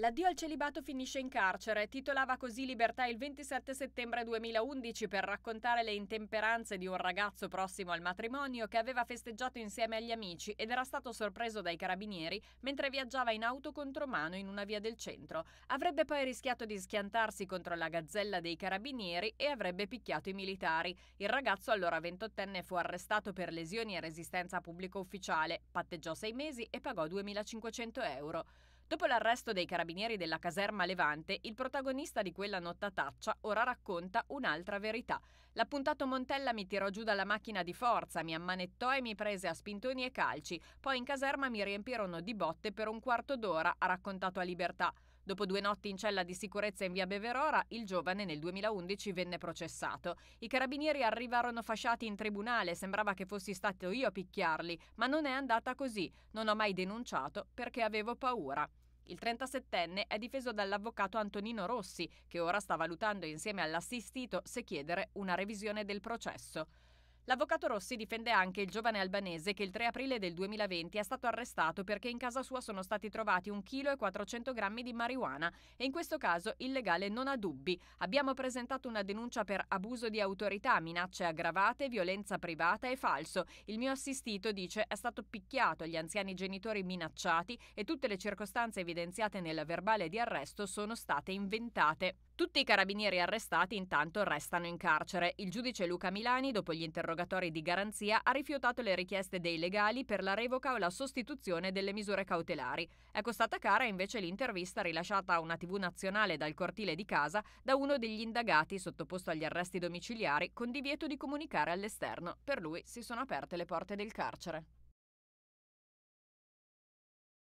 L'addio al celibato finisce in carcere, titolava così Libertà il 27 settembre 2011 per raccontare le intemperanze di un ragazzo prossimo al matrimonio che aveva festeggiato insieme agli amici ed era stato sorpreso dai carabinieri mentre viaggiava in auto contromano in una via del centro. Avrebbe poi rischiato di schiantarsi contro la gazzella dei carabinieri e avrebbe picchiato i militari. Il ragazzo, allora ventottenne, fu arrestato per lesioni e resistenza pubblico ufficiale, patteggiò sei mesi e pagò 2500 euro. Dopo l'arresto dei carabinieri della caserma Levante, il protagonista di quella nottataccia ora racconta un'altra verità. L'appuntato Montella mi tirò giù dalla macchina di forza, mi ammanettò e mi prese a spintoni e calci. Poi in caserma mi riempirono di botte per un quarto d'ora, ha raccontato a Libertà. Dopo due notti in cella di sicurezza in via Beverora, il giovane nel 2011 venne processato. I carabinieri arrivarono fasciati in tribunale, sembrava che fossi stato io a picchiarli, ma non è andata così. Non ho mai denunciato perché avevo paura. Il 37enne è difeso dall'avvocato Antonino Rossi, che ora sta valutando insieme all'assistito se chiedere una revisione del processo. L'avvocato Rossi difende anche il giovane albanese che il 3 aprile del 2020 è stato arrestato perché in casa sua sono stati trovati un chilo e 400 grammi di marijuana e in questo caso il legale non ha dubbi. Abbiamo presentato una denuncia per abuso di autorità, minacce aggravate, violenza privata e falso. Il mio assistito dice è stato picchiato, gli anziani genitori minacciati e tutte le circostanze evidenziate nel verbale di arresto sono state inventate. Tutti i carabinieri arrestati intanto restano in carcere. Il giudice Luca Milani, dopo gli interrogatori di garanzia, ha rifiutato le richieste dei legali per la revoca o la sostituzione delle misure cautelari. È costata cara invece l'intervista rilasciata a una TV nazionale dal cortile di casa da uno degli indagati sottoposto agli arresti domiciliari con divieto di comunicare all'esterno. Per lui si sono aperte le porte del carcere.